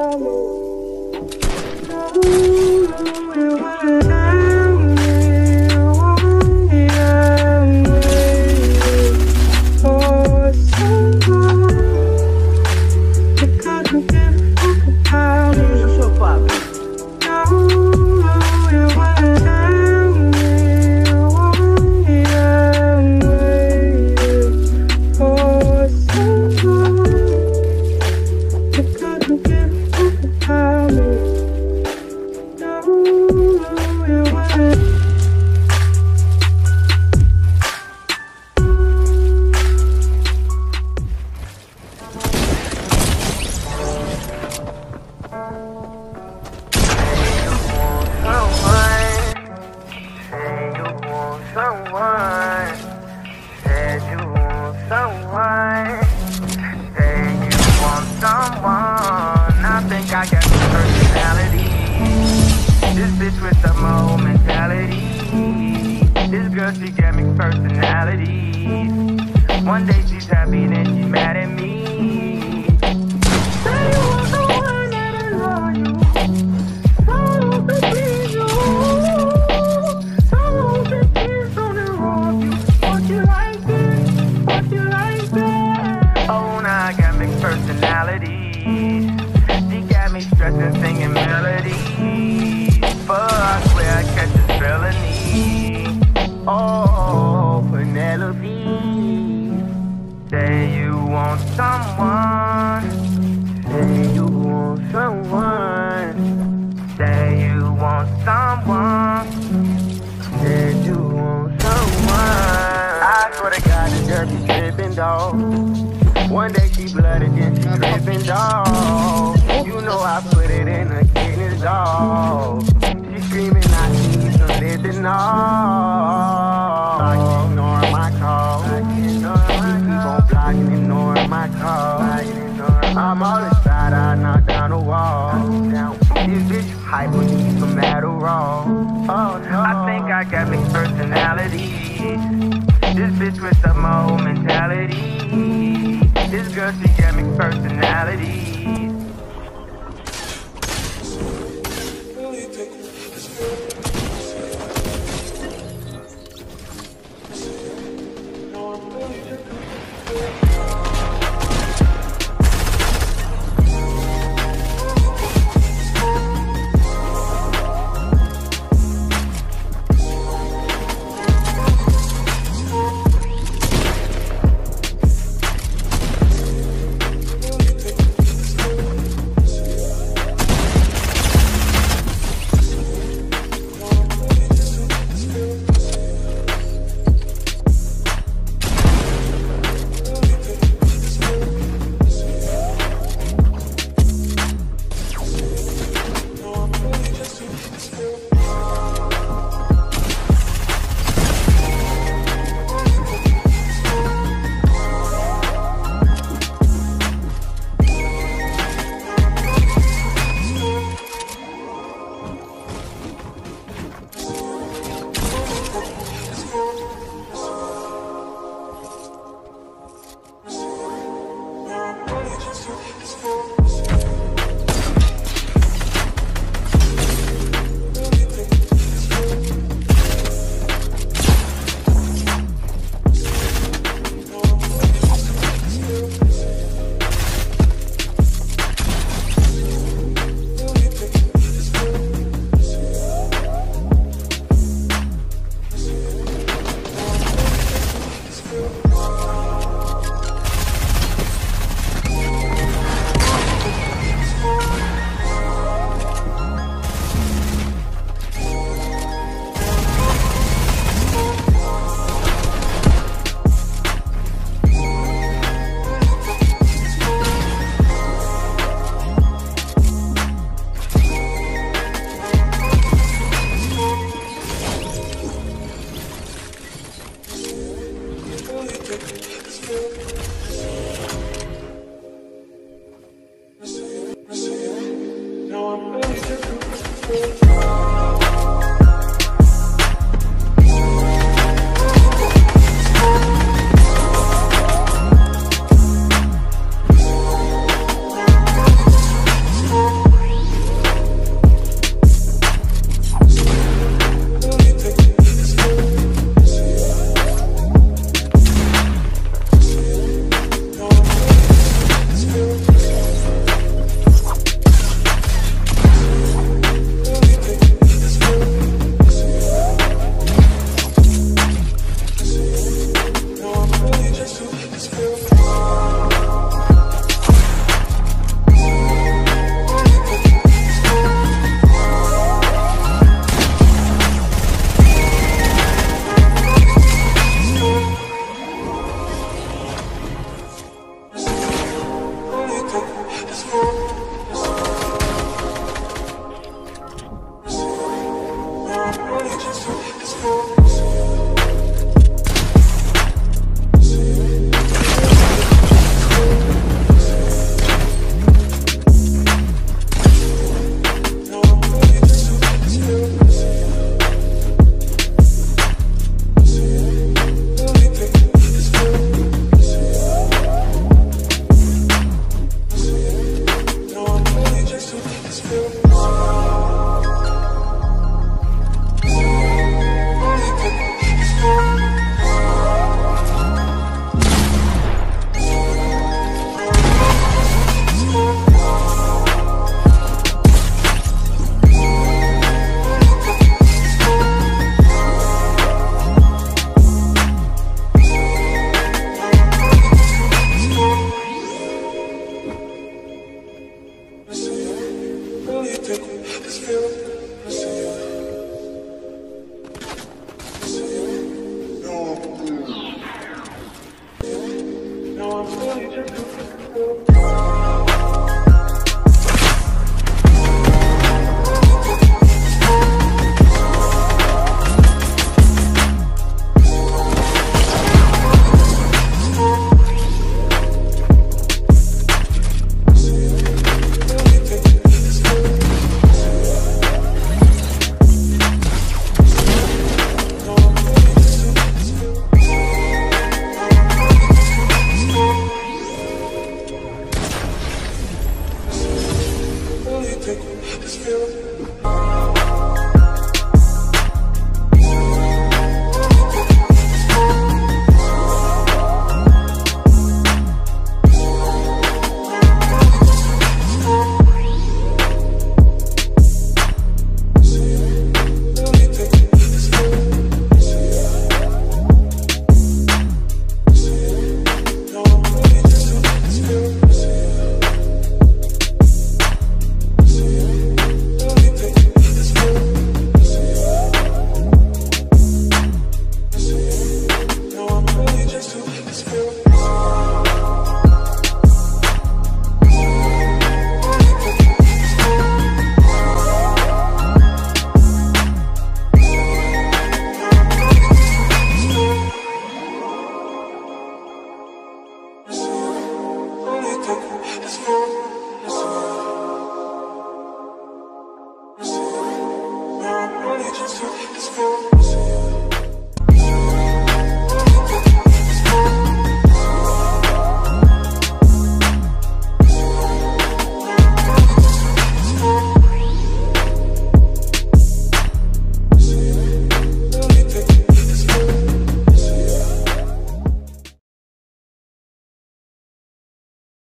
Charlie. Say you want someone. I think I got the personality. This bitch with the mo mentality. This girl, she got me personalities. One day she's happy, then she mad at me. dog. One day she blooded, then she dripping dog. You know I put it in her kidneys dog. She screaming, I need some ethanol.